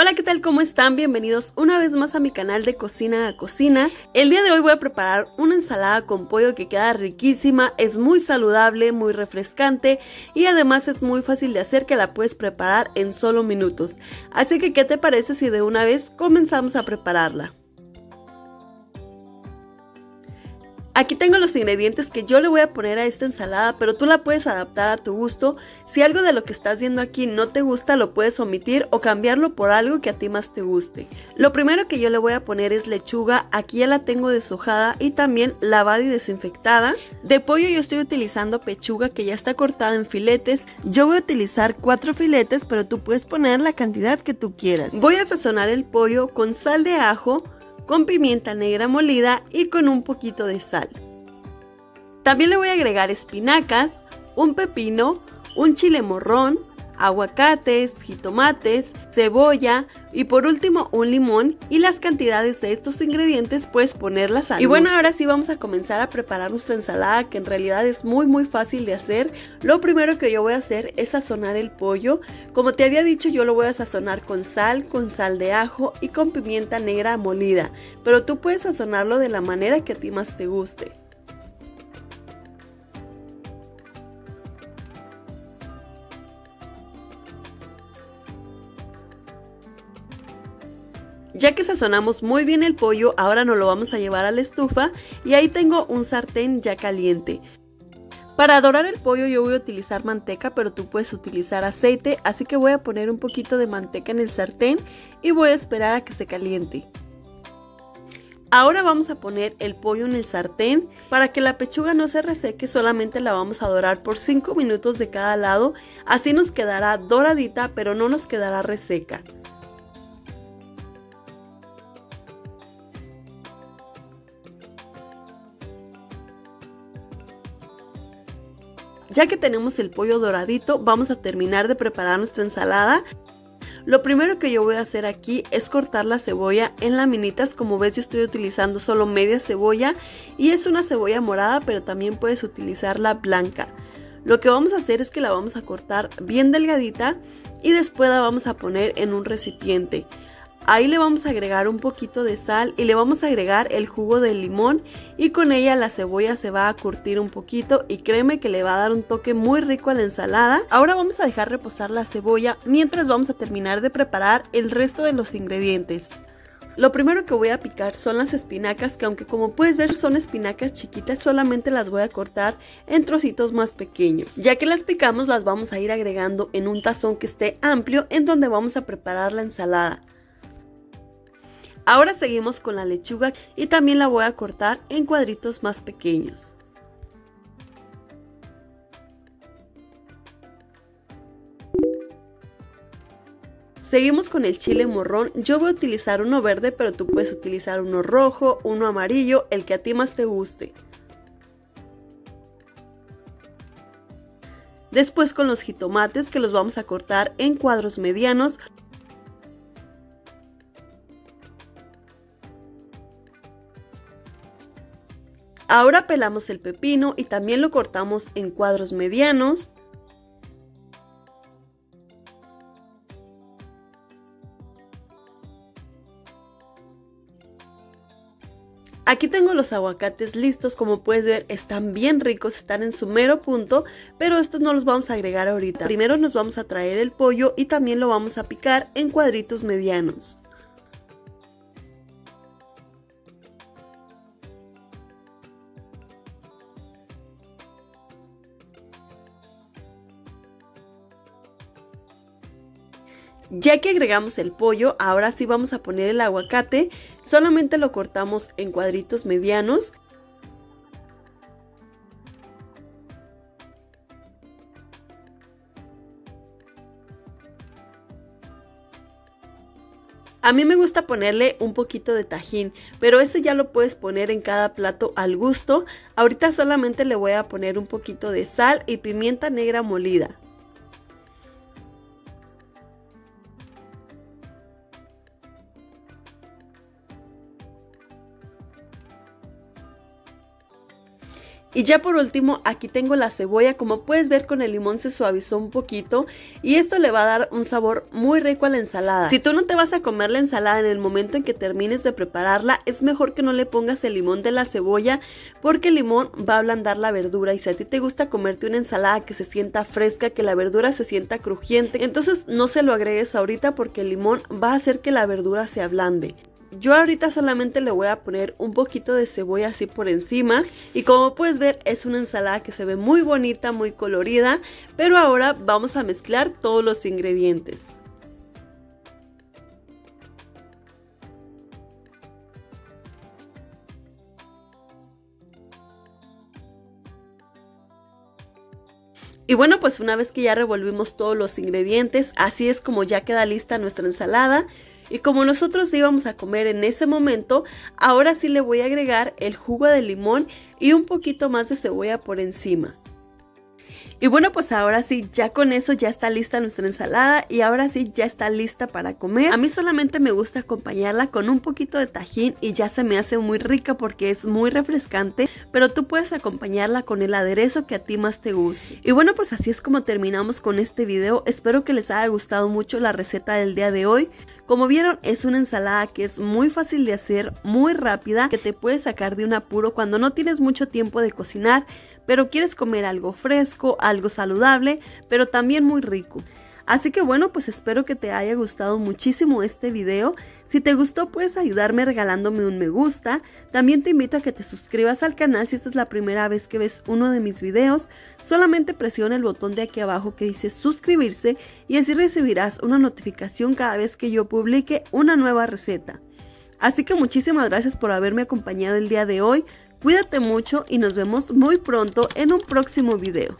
Hola, ¿qué tal? ¿Cómo están? Bienvenidos una vez más a mi canal de Cocina a Cocina. El día de hoy voy a preparar una ensalada con pollo que queda riquísima, es muy saludable, muy refrescante y además es muy fácil de hacer que la puedes preparar en solo minutos. Así que, ¿qué te parece si de una vez comenzamos a prepararla? Aquí tengo los ingredientes que yo le voy a poner a esta ensalada, pero tú la puedes adaptar a tu gusto. Si algo de lo que estás viendo aquí no te gusta, lo puedes omitir o cambiarlo por algo que a ti más te guste. Lo primero que yo le voy a poner es lechuga, aquí ya la tengo deshojada y también lavada y desinfectada. De pollo yo estoy utilizando pechuga que ya está cortada en filetes. Yo voy a utilizar cuatro filetes, pero tú puedes poner la cantidad que tú quieras. Voy a sazonar el pollo con sal de ajo, con pimienta negra molida y con un poquito de sal. También le voy a agregar espinacas, un pepino, un chile morrón, aguacates, jitomates, cebolla y por último un limón y las cantidades de estos ingredientes puedes ponerlas a Y bueno, ahora sí vamos a comenzar a preparar nuestra ensalada que en realidad es muy muy fácil de hacer. Lo primero que yo voy a hacer es sazonar el pollo. Como te había dicho yo lo voy a sazonar con sal, con sal de ajo y con pimienta negra molida. Pero tú puedes sazonarlo de la manera que a ti más te guste. Ya que sazonamos muy bien el pollo, ahora nos lo vamos a llevar a la estufa y ahí tengo un sartén ya caliente. Para dorar el pollo yo voy a utilizar manteca, pero tú puedes utilizar aceite, así que voy a poner un poquito de manteca en el sartén y voy a esperar a que se caliente. Ahora vamos a poner el pollo en el sartén. Para que la pechuga no se reseque, solamente la vamos a dorar por 5 minutos de cada lado. Así nos quedará doradita, pero no nos quedará reseca. Ya que tenemos el pollo doradito, vamos a terminar de preparar nuestra ensalada. Lo primero que yo voy a hacer aquí es cortar la cebolla en laminitas. Como ves yo estoy utilizando solo media cebolla y es una cebolla morada pero también puedes utilizar la blanca. Lo que vamos a hacer es que la vamos a cortar bien delgadita y después la vamos a poner en un recipiente. Ahí le vamos a agregar un poquito de sal y le vamos a agregar el jugo del limón y con ella la cebolla se va a curtir un poquito y créeme que le va a dar un toque muy rico a la ensalada. Ahora vamos a dejar reposar la cebolla mientras vamos a terminar de preparar el resto de los ingredientes. Lo primero que voy a picar son las espinacas que aunque como puedes ver son espinacas chiquitas solamente las voy a cortar en trocitos más pequeños. Ya que las picamos las vamos a ir agregando en un tazón que esté amplio en donde vamos a preparar la ensalada. Ahora seguimos con la lechuga y también la voy a cortar en cuadritos más pequeños. Seguimos con el chile morrón. Yo voy a utilizar uno verde, pero tú puedes utilizar uno rojo, uno amarillo, el que a ti más te guste. Después con los jitomates que los vamos a cortar en cuadros medianos. Ahora pelamos el pepino y también lo cortamos en cuadros medianos. Aquí tengo los aguacates listos, como puedes ver están bien ricos, están en su mero punto, pero estos no los vamos a agregar ahorita. Primero nos vamos a traer el pollo y también lo vamos a picar en cuadritos medianos. Ya que agregamos el pollo, ahora sí vamos a poner el aguacate. Solamente lo cortamos en cuadritos medianos. A mí me gusta ponerle un poquito de tajín, pero este ya lo puedes poner en cada plato al gusto. Ahorita solamente le voy a poner un poquito de sal y pimienta negra molida. Y ya por último, aquí tengo la cebolla, como puedes ver con el limón se suavizó un poquito y esto le va a dar un sabor muy rico a la ensalada. Si tú no te vas a comer la ensalada en el momento en que termines de prepararla, es mejor que no le pongas el limón de la cebolla porque el limón va a ablandar la verdura y si a ti te gusta comerte una ensalada que se sienta fresca, que la verdura se sienta crujiente, entonces no se lo agregues ahorita porque el limón va a hacer que la verdura se ablande. Yo ahorita solamente le voy a poner un poquito de cebolla así por encima y como puedes ver es una ensalada que se ve muy bonita, muy colorida, pero ahora vamos a mezclar todos los ingredientes. Y bueno, pues una vez que ya revolvimos todos los ingredientes, así es como ya queda lista nuestra ensalada. Y como nosotros íbamos a comer en ese momento, ahora sí le voy a agregar el jugo de limón y un poquito más de cebolla por encima. Y bueno, pues ahora sí, ya con eso ya está lista nuestra ensalada y ahora sí ya está lista para comer. A mí solamente me gusta acompañarla con un poquito de tajín y ya se me hace muy rica porque es muy refrescante, pero tú puedes acompañarla con el aderezo que a ti más te guste. Y bueno, pues así es como terminamos con este video. Espero que les haya gustado mucho la receta del día de hoy. Como vieron, es una ensalada que es muy fácil de hacer, muy rápida, que te puede sacar de un apuro cuando no tienes mucho tiempo de cocinar, pero quieres comer algo fresco, algo saludable, pero también muy rico. Así que bueno, pues espero que te haya gustado muchísimo este video. Si te gustó puedes ayudarme regalándome un me gusta. También te invito a que te suscribas al canal si esta es la primera vez que ves uno de mis videos. Solamente presiona el botón de aquí abajo que dice suscribirse y así recibirás una notificación cada vez que yo publique una nueva receta. Así que muchísimas gracias por haberme acompañado el día de hoy. Cuídate mucho y nos vemos muy pronto en un próximo video.